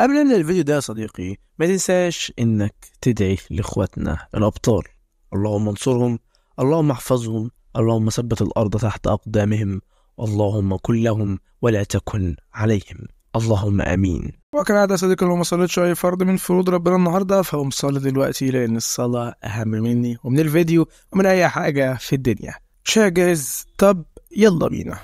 قبل نبدا الفيديو ده يا صديقي؟ ما تنساش إنك تدعي لإخواتنا الأبطال. اللهم انصرهم اللهم احفظهم اللهم ثبت الأرض تحت أقدامهم اللهم كن لهم ولا تكن عليهم. اللهم آمين. وكالعادة صديقي لو ما صليتش أي فرض من فروض ربنا النهاردة فهو مصلي دلوقتي لأن الصلاة أهم مني ومن الفيديو ومن أي حاجة في الدنيا. شا جاهز طب يلا بينا.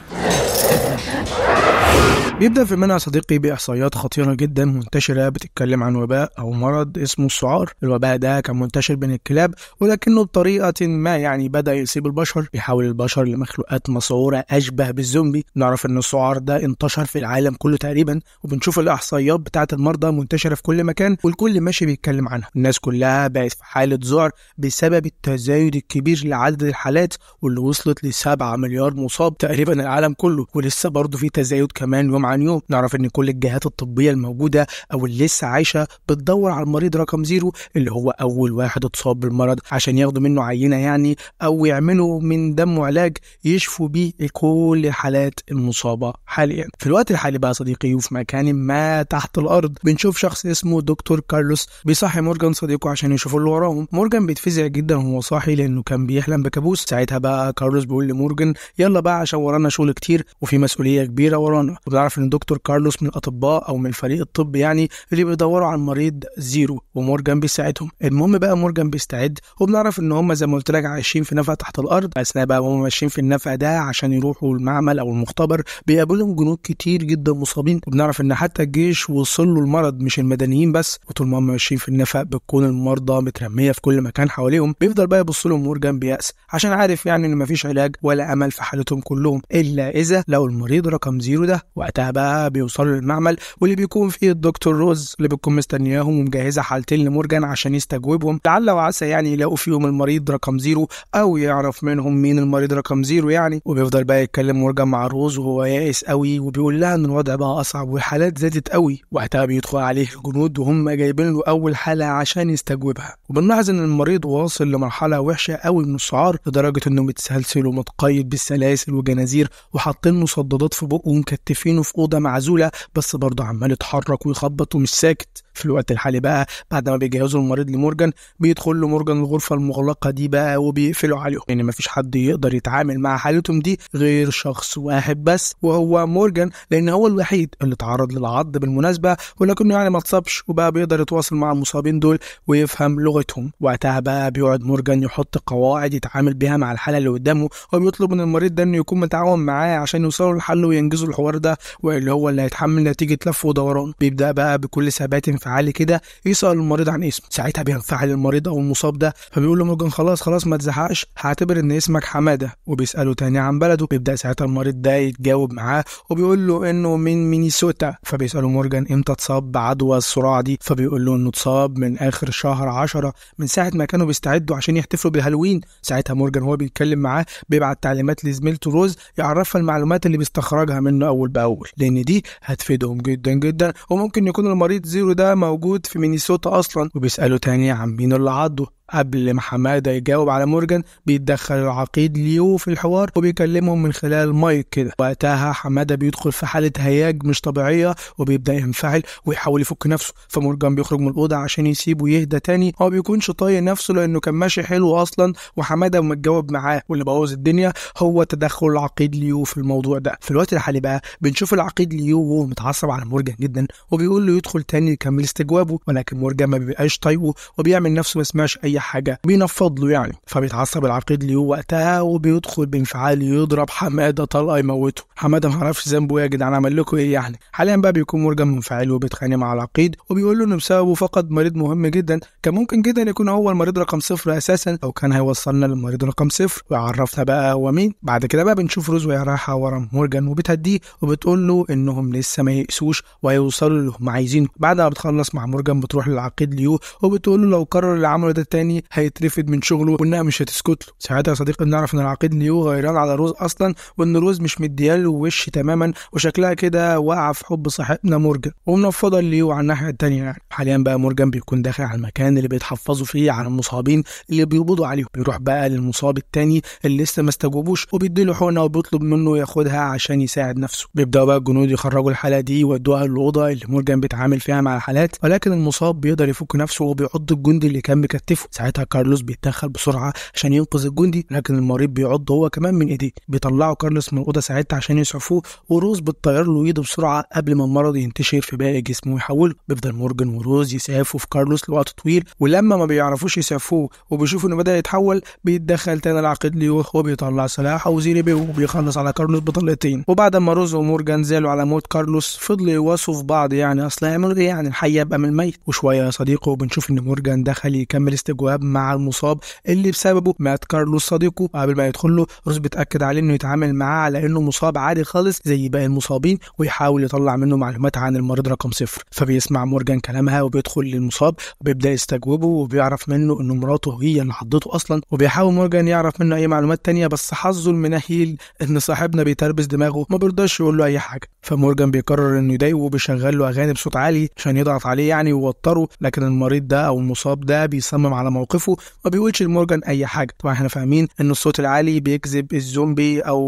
بيبدأ في منها صديقي بإحصائيات خطيرة جدا منتشرة بتتكلم عن وباء أو مرض اسمه السعار. الوباء ده كان منتشر بين الكلاب ولكنه بطريقة ما يعني بدأ يصيب البشر يحول البشر لمخلوقات مسعورة أشبه بالزومبي. نعرف إن السعار ده انتشر في العالم كله تقريبا وبنشوف الإحصائيات بتاعة المرضى منتشرة في كل مكان والكل ماشي بيتكلم عنها. الناس كلها بقت في حالة ذعر بسبب التزايد الكبير لعدد الحالات واللي وصلت لسبعة مليار مصاب تقريبا العالم كله. ولسه برضه في تزايد كمان يوم عن يوم. نعرف إن كل الجهات الطبية الموجودة أو اللي لسه عايشة بتدور على المريض رقم zero اللي هو أول واحد اتصاب بالمرض عشان ياخدوا منه عينة يعني أو يعملوا من دمه علاج يشفوا بيه كل الحالات المصابة حاليا. في الوقت الحالي بقى صديقي وفي مكان ما تحت الأرض بنشوف شخص اسمه دكتور كارلوس بيصحي مورجان صديقه عشان يشوفوا اللي وراهم. مورجان بيتفزع جدا وهو صاحي لأنه كان بيحلم بكابوس. ساعتها بقى كارلوس بيقول لمورجان يلا بقى عشان ورانا شغل كتير وفي مسؤولية كبيرة ورانا. وبنعرف إن دكتور كارلوس من الأطباء أو من الفريق الطبي يعني اللي بيدوروا على المريض zero ومورجان بيساعدهم. المهم بقى مورجان بيستعد وبنعرف إن هم زي ما قلت لك عايشين في نفق تحت الأرض. أثناء بقى هم ماشيين في النفق ده عشان يروحوا المعمل أو المختبر بيقابلهم جنود كتير جدا مصابين. وبنعرف إن حتى الجيش وصل له المرض مش المدنيين بس. وطول ما هم ماشيين في النفق بتكون المرضى مترمية في كل مكان حواليهم. بيفضل بقى يبص لهم مورجان بيأس عشان عارف يعني إن مفيش علاج ولا أمل في حالتهم كلهم. إلا إذا لو المريض رقم zero ده وقتها بقى بيوصلوا للمعمل واللي بيكون فيه الدكتور روز اللي بتكون مستنياهم ومجهزة حالتين لمورجان عشان يستجوبهم. لعل وعسى يعني يلاقوا فيهم المريض رقم zero أو يعرف منهم مين المريض رقم zero يعني. وبيفضل بقى يتكلم مورجان مع روز وهو يائس قوي وبيقول لها إن الوضع بقى أصعب والحالات زادت قوي. وقتها بيدخل عليه الجنود وهم جايبين له أول حالة عشان يستجوبها. وبنلاحظ إن المريض واصل لمرحلة وحشة قوي من السعار لدرجة انه متسلسل ومتقيد بالسلاسل وجنازير وحاطين مصددات في بقه ومكتفينه في اوضه معزولة بس برضه عمال يتحرك ويخبط ومش ساكت. في الوقت الحالي بقى بعد ما بيجهزوا المريض لمورجان بيدخل له مورجان الغرفة المغلقة دي بقى وبيقفلوا عليهم يعني مفيش حد يقدر يتعامل مع حالتهم دي غير شخص واحد بس وهو مورجان لأن هو الوحيد اللي تعرض للعض بالمناسبة ولكنه يعني ما اتصابش وبقى بيقدر يتواصل مع المصابين دول ويفهم لغتهم. وقتها بقى بيقعد مورجان يحط قواعد يتعامل بيها مع الحالة اللي قدامه وبيطلب من المريض ده إنه يكون متعاون معاه عشان يوصلوا للحل وينجزوا الحوار ده واللي هو اللي هيتحمل نتيجة لف ودوران. بيبدأ بقى بكل ثبات انفعالي كده يسأل المريض عن اسمه. ساعتها بينفعل المريض أو المصاب ده فبيقول له مورجان خلاص خلاص ما تزعقش هعتبر إن اسمك حمادة. وبيسأله تاني عن بلده. بيبدأ ساعتها المريض ده يتجاوب معاه وبيقول له إنه من مينيسوتا. فبيسأله مورجان إمتى اتصاب بعدوى السعار دي؟ فبيقول له إنه اتصاب من آخر شهر عشرة من ساعة ما كانوا بيستعدوا عشان يحتفلوا بالهالوين. ساعتها مورجان وهو بيتكلم معاه بيبعت تعليمات لزميلته روز يعرفها المعلومات اللي بيستخرجها منه أول بأول لأن دي هتفيدهم جدا جدا. وممكن يكون المريض zero ده موجود في مينيسوتا أصلا وبيسألوا تاني عن مين اللي عضه. قبل ما حمادة يجاوب على مورجان بيتدخل العقيد ليو في الحوار وبيكلمهم من خلال المايك كده. وقتها حمادة بيدخل في حالة هياج مش طبيعية وبيبدأ ينفعل ويحاول يفك نفسه. فمورجان بيخرج من الأوضة عشان يسيبه يهدى تاني. وما بيكونش طايق نفسه لأنه كان ماشي حلو أصلا وحمادة متجاوب معاه. واللي بوظ الدنيا هو تدخل العقيد ليو في الموضوع ده. في الوقت الحالي بقى بنشوف العقيد ليو وهو متعصب على مورجان جدا وبيقول له يدخل تاني يكمل استجوابه. ولكن مورجان ما بيبقاش طايقه وبيعمل نفسه ما سمعش أي حاجة بينفض له يعني. فبيتعصب العقيد ليو وقتها وبيدخل بانفعال يضرب حمادة طلقة يموته. حمادة ما عرفش ذنبه إيه يا جدعان عمل لكم إيه يعني؟ حاليا بقى بيكون مورجان منفعل وبيتخانق مع العقيد وبيقول له إنه بسببه فقد مريض مهم جدا. كان ممكن جدا يكون هو المريض رقم صفر أساسا أو كان هيوصلنا للمريض رقم صفر. ويعرفنا بقى هو مين. بعد كده بقى بنشوف روز وهي رايحة ورا مورجان وبتهديه وبتقول له إنهم لسه ما يأسوش وهيوصلوا اللي هم عايزينه. بعد ما بتخلص مع مورجان بتروح للعقيد ليو وبتقول له لو كرر عمله ده تاني التاني هيترفد من شغله وانها مش هتسكت له. ساعتها يا صديقي بنعرف إن العقيد ليو غيران على روز أصلا وإن روز مش مدياله وش تماما وشكلها كده واقعة في حب صاحبنا مورجان. ومنفضة ليو على الناحية التانية يعني. حاليا بقى مورجان بيكون داخل على المكان اللي بيتحفظوا فيه على المصابين اللي بيقبضوا عليهم. بيروح بقى للمصاب التاني اللي لسه ما استجوبوش وبيديله حقنة وبيطلب منه ياخدها عشان يساعد نفسه. بيبدأوا بقى الجنود يخرجوا الحالة دي يودوها الاوضه اللي مورجان بيتعامل فيها مع الحالات. ولكن المصاب بيقدر يفك نفسه وبيعض الجندي اللي كان مكتفه. ساعتها كارلوس بيتدخل بسرعة عشان ينقذ الجندي لكن المريض بيعض هو كمان من إيديه. بيطلعوا كارلوس من الأوضة ساعتها عشان يسعفوه وروز بتطير له إيده بسرعة قبل ما المرض ينتشر في باقي جسمه ويحوله. بيفضل مورجان وروز يسعفوا في كارلوس لوقت طويل ولما ما بيعرفوش يسعفوه وبيشوفوا إنه بدأ يتحول بيتدخل تاني العقيد ليو وبيطلع سلاح وزيري بيه وبيخلص على كارلوس بطلقتين وبعد ما روز ومورجان زعلوا على موت كارلوس فضلوا يواسوا في بعض يعني أصل هيعملوا إيه يعني الحي يبقى من الميت وشوية يا صديقي وبنشوف إن مورجان دخل يكمل استجواب مع المصاب اللي بسببه مات كارلوس صديقه. وقبل ما يدخل له روز بتاكد عليه إنه يتعامل معاه على إنه مصاب عادي خالص زي باقي المصابين ويحاول يطلع منه معلومات عن المريض رقم صفر. فبيسمع مورجان كلامها وبيدخل للمصاب وبيبدأ يستجوبه وبيعرف منه إنه مراته هي اللي حضته أصلا. وبيحاول مورجان يعرف منه أي معلومات تانية بس حظه المنهيل إن صاحبنا بيتربس دماغه ما بيرضاش يقول له أي حاجة. فمورجان بيقرر إنه يضايقه وبيشغل له أغاني بصوت عالي عشان يضغط عليه يعني ويوتره لكن المريض ده أو المصاب ده بيصمم على موقفه ما بيقولش لمورجان أي حاجة. طبعا إحنا فاهمين إن الصوت العالي بيجذب الزومبي أو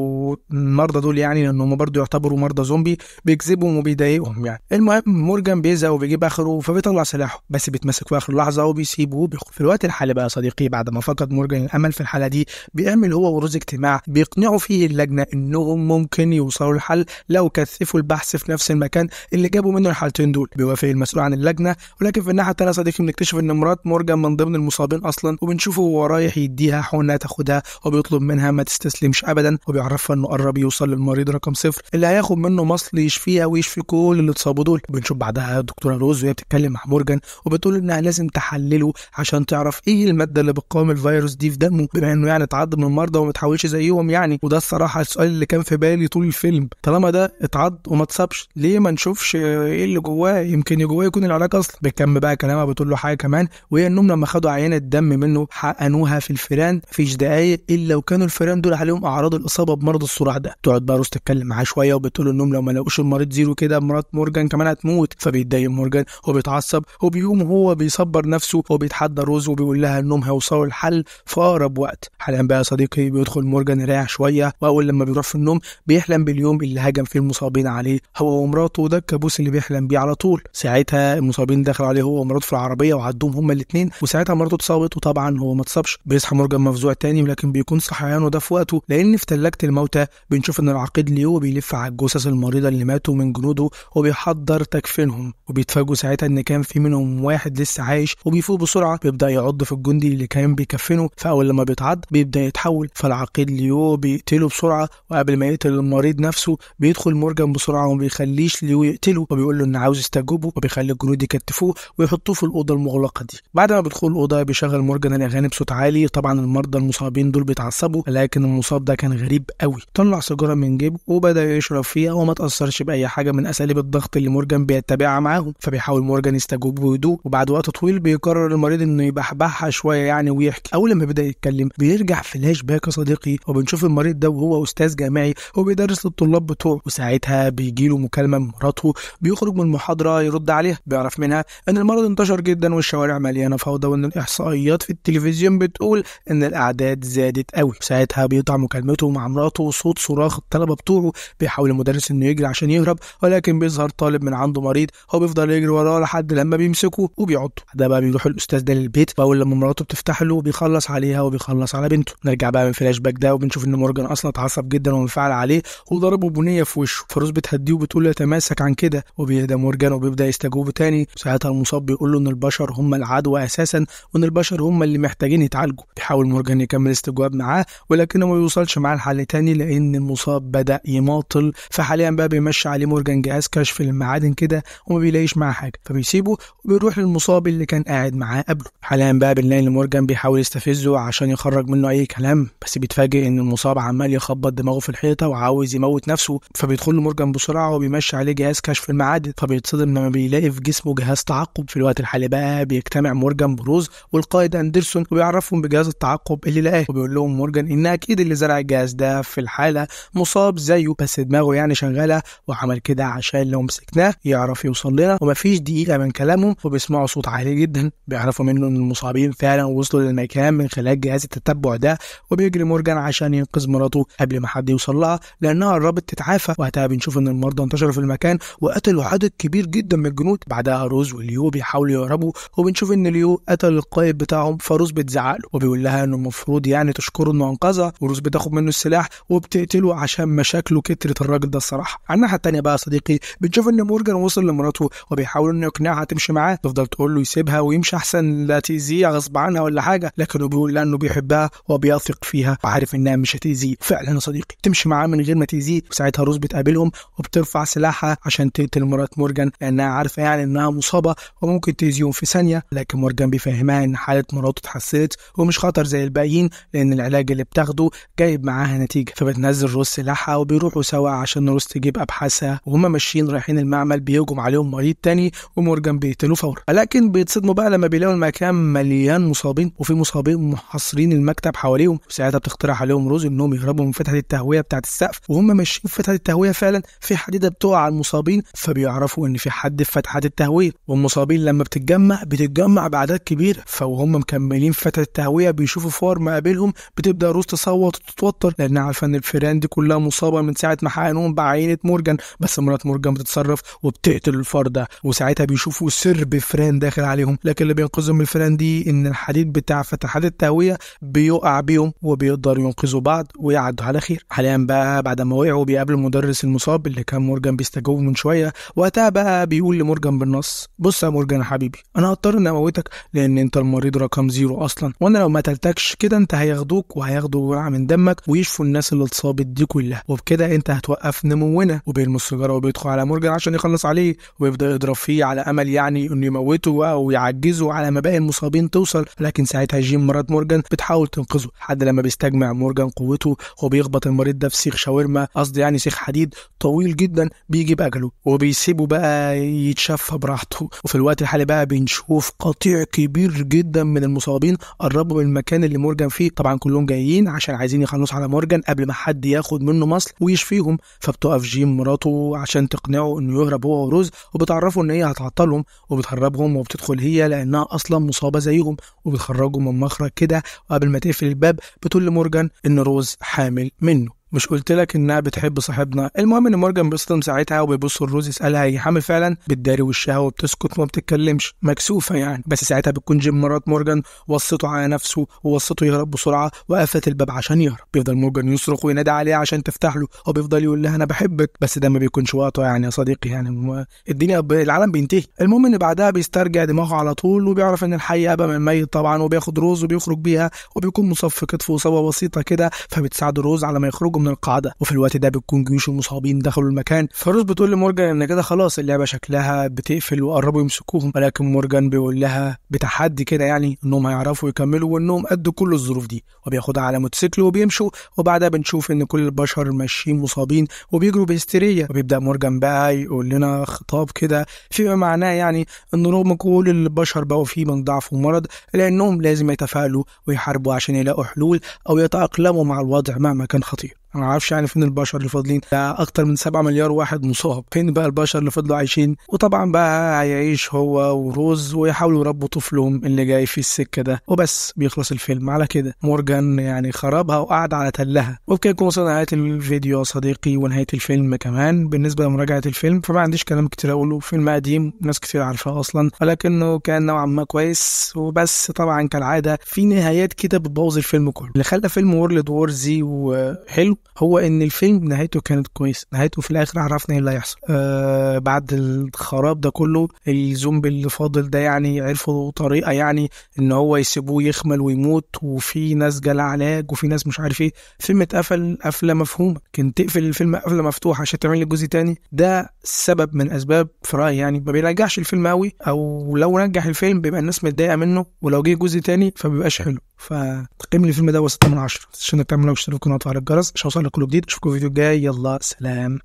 المرضى دول يعني لأن هم برضه يعتبروا مرضى زومبي بيجذبهم وبيضايقهم يعني. المهم مورجان بيزهق وبيجيب آخره فبيطلع سلاحه بس بيتمسك في آخر لحظة وبيسيبه وبيخرج في الوقت الحالي بقى صديقي بعد ما فقد مورجان الأمل في الحالة دي بيعمل هو وروز اجتماع بيقنعوا فيه اللجنة إنهم ممكن يوصلوا لحل لو كثفوا البحث في نفس المكان اللي جابوا منه الحالتين دول. بيوافق المسؤول عن اللجنة ولكن في الناحية الثانية صديقي بنكتشف إن مرات مورجان من ضمن المصابين أصلا وبنشوفه وهو رايح يديها حقنة تاخدها وبيطلب منها ما تستسلمش ابدا وبيعرفها إنه قرب يوصل للمريض رقم صفر اللي هياخد منه مصل يشفيها ويشفي كل اللي اتصابوا دول. بنشوف بعدها دكتورة روز وهي بتتكلم مع مورجان وبتقول إنها لازم تحلله عشان تعرف إيه المادة اللي بتقاوم الفيروس دي في دمه بما إنه يعني اتعض من المرضى وما زيهم يعني. وده الصراحة السؤال اللي كان في بالي طول الفيلم. طالما ده اتعض وما اتصابش. ليه ما نشوفش إيه اللي جواه؟ يمكن جواه يكون العلاج أصلا بتكمل بقى كلامها بتقول له حاجة كمان وهي انهم لما خدوا عينة دم منه حقنوها في الفيران مفيش دقايق إلا وكانوا الفيران دول عليهم أعراض الإصابة بمرض السعار ده. تقعد بقى روز تتكلم معاه شوية وبتقول انهم لو ما لقوش المريض zero كده مرات مورجان كمان هتموت. فبيتضايق مورجان وبيتعصب وبيقوم هو بيصبر نفسه وبيتحدى روز وبيقول لها انهم هيوصلوا الحل في أقرب وقت. حاليا بقى يا صديقي بيدخل مورجان يريح شوية وأول لما بيروح في النوم بيحلم باليوم اللي هجم فيه المصابين. عليه هو ومراته وده الكابوس اللي بيحلم بيه على طول. ساعتها المصابين دخلوا عليه هو ومراته في العربية وعضوهم هما الاثنين وساعتها مراته اتصابت وطبعا هو ما اتصابش. بيصحى مورجان مفزوع تاني ولكن بيكون صحيانه ده في وقته. لأن في ثلاجه الموتى بنشوف إن العقيد ليو بيلف على الجثث المريضة اللي ماتوا من جنوده وبيحضر تكفينهم. وبيتفاجئوا ساعتها إن كان في منهم واحد لسه عايش وبيفوق بسرعة. بيبدأ يعض في الجندي اللي كان بيكفنه. فأول لما بيتعض بيبدأ يتحول. فالعقيد ليو بيقتله بسرعة. وقبل ما يقتل المريض نفسه بيدخل مورجان بسرعة وما بيخليش ليو يقتله. وبيقول له ان عاوز يستجوبه وبيخلي الجنود يكتفوه ويحطوه في الأوضة المغلقة دي. بعد ما بيدخل الأوضة بيشغل مورجان الأغاني بصوت عالي. طبعا المرضى المصابين دول بيتعصبوا لكن المصاب ده كان غريب قوي. طلع سيجارة من جيبه وبدأ يشرب فيها وما تأثرش بأي حاجة من أساليب الضغط اللي مورجان بيتبعها معاهم. فبيحاول مورجان يستجوب بهدوء وبعد وقت طويل بيقرر المريض إنه يبحبحها شوية يعني ويحكي. أول لما بدأ يتكلم بيرجع فلاش باك يا صديقي. وبنشوف المريض ده وهو أستاذ جامعي وبيدرس للطلاب بتوعه. وساعتها بيجي له مكالمة من مراته بيخرج من المحاضره يرد عليها بيعرف منها إن المرض انتشر جدا والشوارع مليانة فوضى وإن الإحصائيات في التلفزيون بتقول إن الأعداد زادت قوي. ساعتها بيقطع مكالمته مع مراته وصوت صراخ الطلبة بتوعه بيحاول المدرس إنه يجري عشان يهرب ولكن بيظهر طالب من عنده مريض هو بيفضل يجري وراه لحد لما بيمسكه وبيعضه. ده بقى بيروح الأستاذ ده للبيت وأول لما مراته بتفتح له بيخلص عليها وبيخلص على بنته. نرجع بقى من فلاش باك ده وبنشوف إن مورجان أصلا اتعصب جدا ومنفعل عليه وضربه بنية في وشه. فروز بتهديه وبتقول له يتماسك عن كده وبيهدى مورجان وبيبدأ يستجوبه تاني. ساعتها المصاب بيقول له إن البشر هم العدوى أساسا وإن البشر هم اللي محتاجين يتعالجوا. بيحاول مورجان يكمل استجواب معاه ولكنه ما بيوصلش معاه الحل تاني لأن المصاب بدأ يماطل. فحاليا بقى بيمشي عليه مورجان جهاز كشف المعادن كده وما بيلاقيش معاه حاجة. فبيسيبه وبيروح للمصاب اللي كان قاعد معاه قبله. حاليا بقى بنلاقي إن مورجان بيحاول يستفزه عشان يخرج منه أي كلام بس بيتفاجئ إن المصاب عمال يخبط دماغه في الحيطة وعاوز يموت نفسه. فبيدخل له مورجان بسرعة وبيمشي عليه جهاز كشف المعادن فبيتصدم لما بيلاقي في جسمه جهاز تعقب. في الوقت الحالي بقى بيجتمع مورجان بروز والقائد أندرسون وبيعرفهم بجهاز التعقب اللي لقاه وبيقول لهم مورجان إن أكيد اللي زرع الجهاز ده في الحالة مصاب زيه بس دماغه يعني شغالة وعمل كده عشان لو مسكناه يعرف يوصل لنا. ومفيش دقيقة من كلامهم وبيسمعوا صوت عالي جدا بيعرفوا منه إن المصابين فعلا وصلوا للمكان من خلال جهاز التتبع ده وبيجري مورجان عشان ينقذ مراته قبل ما حد يوصل لها لأنها قربت تتعافى وقتها إن المرضى انتشروا في المكان وقتلوا عدد كبير جدا من الجنود. بعدها روز وليو بيحاولوا يهربوا وبنشوف إن ليو قتل القائد بتاعهم فروز بتزعق له وبيقول لها إنه المفروض يعني تشكره إنه أنقذها وروز بتاخد منه السلاح وبتقتله عشان مشاكله كترت الراجل ده الصراحة. على الناحية التانية بقى يا صديقي بنشوف إن مورجان وصل لمراته وبيحاول إنه يقنعها تمشي معاه. تفضل تقول له يسيبها ويمشي أحسن لا تأذيه غصب عنها ولا حاجة. لكنه بيقول لها إنه بيحبها وبيثق فيها وعارف إنها مش هتأذيه. فعلا يا صديقي تمشي معاه من غير ما تأذيه. وساعتها روز بتقابلهم وبترفع سلاحها عشان تقتل مرات مورجان لأنها عارفة يعني إنها مصابة وممكن تاذيهم في ثانية. لكن مورجان بيفهمها إن حالة مراته اتحسنت ومش خطر زي الباقيين لأن العلاج اللي بتاخده جايب معاها نتيجة. فبتنزل روز سلاحها وبيروحوا سوا عشان روز تجيب أبحاثها. وهما ماشيين رايحين المعمل بيهجم عليهم مريض تاني ومورجان بيقتلوه فورا. لكن بيتصدموا بقى لما بيلاقوا المكان مليان مصابين وفي مصابين محاصرين المكتب حواليهم. وساعتها بتقترح عليهم روز إنهم يهربوا من فتحة التهوية بتاعة السقف. وهم ماشيين في فتحة التهوية فعلا في حديدة بتقع على المصابين فبيعرفوا إن في حد في فتحات التهوية والمصابين لما بتتجمع بتتجمع باعداد كبيره فوهما مكملين فتحة التهوية بيشوفوا فار مقابلهم بتبدأ روز تصوت وتتوتر لانها عارفة إن الفيران دي كلها مصابة من ساعة ما حقنوهم بعينة مورجان بس مرات مورجان بتتصرف وبتقتل الفار ده وساعتها بيشوفوا سرب فيران داخل عليهم لكن اللي بينقذهم من الفيران دي إن الحديد بتاع فتحات التهوية بيقع بيهم وبيقدروا ينقذوا بعض ويعدوا على خير. حاليا بقى بعد ما وقعوا بيقابلوا المدرس المصاب اللي كان مورجان بيستجوب من شوية. وقتها بقى بيقول لمورجان بالنص بص يا مورجان يا حبيبي أنا هضطر إني أموتك لأن أنت المريض رقم زيرو أصلا. وأنا لو ما قتلتكش كده أنت هياخدوك وهياخدوا جرعه من دمك ويشفوا الناس اللي اتصابت دي كلها. وبكده أنت هتوقف نمونا. وبيرموا السيجارة وبيدخل على مورجان عشان يخلص عليه ويبدا يضرب فيه على أمل يعني إنه يموته أو يعجزه على ما باقي المصابين توصل. لكن ساعتها جيم مرات مورجان بتحاول تنقذه لحد لما بيستجمع مورجان قوته وبيخبط المريض ده في سيخ شاورما قصدي يعني سيخ حديد طويل جدا بيجيب اجله وبيسيبه بقى يتشفى براحته. وفي الوقت الحالي بقى بنشوف قطيع كبير جدا من المصابين قربوا من المكان اللي مورجان فيه. طبعا كلهم جايين عشان عايزين يخلصوا على مورجان قبل ما حد ياخد منه مصل ويشفيهم. فبتقف جيم مراته عشان تقنعه إنه يهرب هو وروز وبتعرفه إن هي هتعطلهم وبتهربهم وبتدخل هي لأنها أصلا مصابة زيهم. وبتخرجهم من مخرج كده وقبل ما تقفل الباب بتقول لمورجان إن روز حامل منه. مش قلت لك إنها بتحب صاحبنا. المهم إن مورجان بيصطدم ساعتها وبيبص لروز يسألها هي حامل فعلا بتداري وشها وبتسكت وما بتتكلمش. مكسوفة يعني. بس ساعتها بتكون جيم مرات مورجان وصته على نفسه ووصته يهرب بسرعة وقفلت الباب عشان يهرب. بيفضل مورجان يصرخ وينادي عليها عشان تفتح له. وبيفضل يقول لها أنا بحبك. بس ده ما بيكونش وقته يعني يا صديقي يعني. الدنيا ب... العالم بينتهي. المهم إن بعدها بيسترجع دماغه على طول وبيعرف إن الحي أبقى من الميت طبعا. وبياخد روز وبيخرج بيها وبيكون مصاب في كتفه اصابه بسيطة كده. فبتساعد روز على ما يخرجوا من القاعدة. وفي الوقت ده بتكون جيوش المصابين دخلوا المكان. فروز بتقول لمورجان إن كده خلاص اللعبة شكلها بتقفل وقربوا يمسكوهم. ولكن مورجان بيقول لها بتحدي كده يعني إنهم هيعرفوا يكملوا وإنهم قدوا كل الظروف دي. وبياخدها على موتوسيكل وبيمشوا. وبعدها بنشوف إن كل البشر ماشيين مصابين وبيجروا بهستيريا. وبيبدأ مورجان بقى يقول لنا خطاب كده فيما معناه يعني إن رغم كل البشر بقوا فيه من ضعف ومرض لأنهم لازم يتفائلوا ويحاربوا عشان يلاقوا حلول أو يتأقلموا مع الوضع مهما كان خطير. أنا ما أعرفش يعني فين البشر اللي فاضلين. ده أكتر من 7 مليار واحد مصاب. فين بقى البشر اللي فضلوا عايشين؟ وطبعا بقى هيعيش هو وروز ويحاولوا يربوا طفلهم اللي جاي في السكة ده. وبس بيخلص الفيلم. على كده مورجان يعني خربها وقعد على تلها. وبكده يكون وصلنا نهاية الفيديو يا صديقي ونهاية الفيلم كمان. بالنسبة لمراجعة الفيلم فما عنديش كلام كتير أقوله. فيلم قديم ناس كتير عارفاه أصلا ولكنه كان نوعا ما كويس. وبس طبعا كالعادة في نهايات كده بتبوظ الفيلم كله. اللي خلى فيلم وورلد وور زي وحلو هو إن الفيلم نهايته كانت كويسة نهايته في الآخر عرفنا إيه اللي هيحصل. آه بعد الخراب ده كله الزومبي اللي فاضل ده يعني عرفوا طريقة يعني إن هو يسيبوه يخمل ويموت وفي ناس جالها علاج وفي ناس مش عارف إيه. الفيلم اتقفل قفلة مفهومة. كان تقفل الفيلم قفلة مفتوحة عشان تعمل لي جزء تاني. ده سبب من أسباب في رأيي يعني ما بيرجعش الفيلم قوي أو لو نجح الفيلم بيبقى الناس متضايقة منه ولو جه جزء تاني فبيبقاش حلو. فتقييم الفيلم ده هو 6 من 10 عشان تعملوا؟ اشتراك في القناه وعلى الجرس عشان اوصل لكل جديد اشوفكم في الفيديو الجاي يلا سلام.